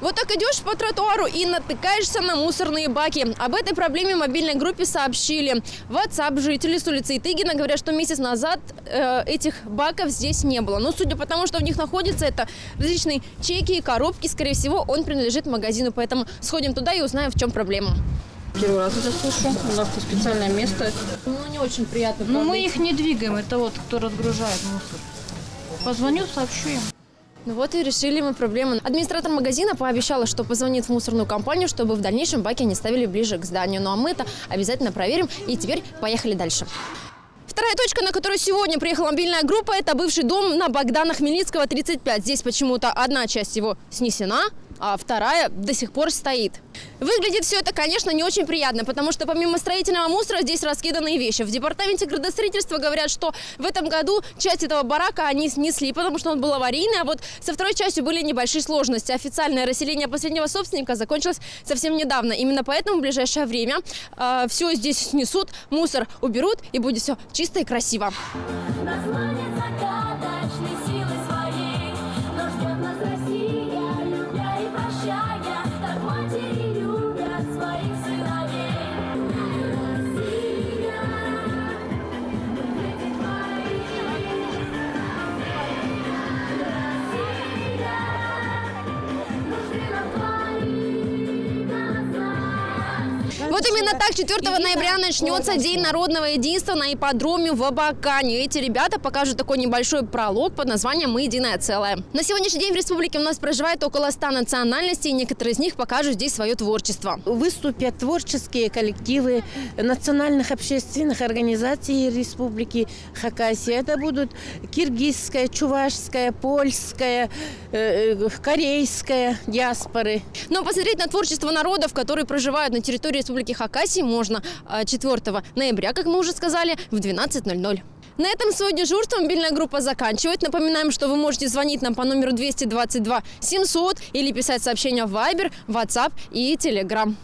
Вот так идешь по тротуару и натыкаешься на мусорные баки. Об этой проблеме мобильной группе сообщили. В WhatsApp жители с улицы Итыгина говорят, что месяц назад э, этих баков здесь не было. Но судя по тому, что в них находятся, это различные чеки и коробки, скорее всего, он принадлежит магазину. Поэтому сходим туда и узнаем, в чем проблема. Первый раз это слышу. У нас тут специальное место. Ну, не очень приятно. Но мы их не двигаем. Это вот кто разгружает мусор. Позвоню, сообщу им. Ну вот и решили мы проблему. Администратор магазина пообещала, что позвонит в мусорную компанию, чтобы в дальнейшем баки не ставили ближе к зданию. Ну а мы это обязательно проверим. И теперь поехали дальше. Вторая точка, на которую сегодня приехала мобильная группа, это бывший дом на Богдана Хмельницкого, 35. Здесь почему-то одна часть его снесена, а вторая до сих пор стоит. Выглядит все это, конечно, не очень приятно, потому что помимо строительного мусора здесь раскиданы вещи. В департаменте градостроительства говорят, что в этом году часть этого барака они снесли, потому что он был аварийный, а вот со второй частью были небольшие сложности. Официальное расселение последнего собственника закончилось совсем недавно. Именно поэтому в ближайшее время э, все здесь снесут, мусор уберут и будет все чисто и красиво. Название Вот именно так 4 ноября начнется День народного единства на ипподроме в Абакане. Эти ребята покажут такой небольшой пролог под названием «Мы единое целое». На сегодняшний день в республике у нас проживает около 100 национальностей, и некоторые из них покажут здесь свое творчество. Выступят творческие коллективы национальных общественных организаций Республики Хакасия. Это будут киргизская, чувашская, польская, э, э, корейская диаспоры. Но посмотреть на творчество народов, которые проживают на территории Республики Хакасия, можно а, 4 ноября, как мы уже сказали, в 12.00. На этом свое дежурство мобильная группа заканчивает. Напоминаем, что вы можете звонить нам по номеру 222 700 или писать сообщения в Viber, WhatsApp и Telegram.